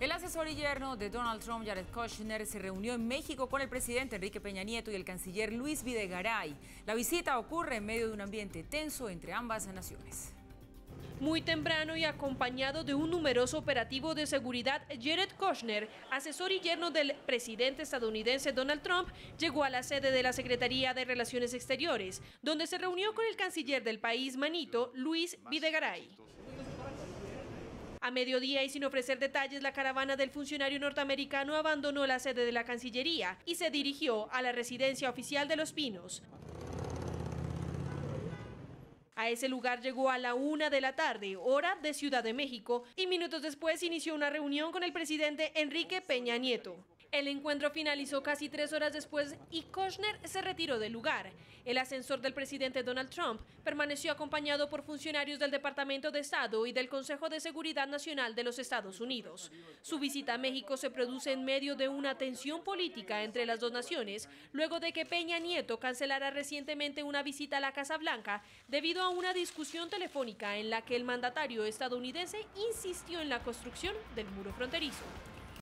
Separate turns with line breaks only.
El asesor y yerno de Donald Trump, Jared Kushner, se reunió en México con el presidente Enrique Peña Nieto y el canciller Luis Videgaray. La visita ocurre en medio de un ambiente tenso entre ambas naciones.
Muy temprano y acompañado de un numeroso operativo de seguridad, Jared Kushner, asesor y yerno del presidente estadounidense Donald Trump, llegó a la sede de la Secretaría de Relaciones Exteriores, donde se reunió con el canciller del país, Manito, Luis Videgaray. A mediodía y sin ofrecer detalles, la caravana del funcionario norteamericano abandonó la sede de la Cancillería y se dirigió a la residencia oficial de Los Pinos. A ese lugar llegó a la una de la tarde, hora de Ciudad de México, y minutos después inició una reunión con el presidente Enrique Peña Nieto. El encuentro finalizó casi tres horas después y Kushner se retiró del lugar. El ascensor del presidente Donald Trump permaneció acompañado por funcionarios del Departamento de Estado y del Consejo de Seguridad Nacional de los Estados Unidos. Su visita a México se produce en medio de una tensión política entre las dos naciones, luego de que Peña Nieto cancelara recientemente una visita a la Casa Blanca debido a una discusión telefónica en la que el mandatario estadounidense insistió en la construcción del muro fronterizo.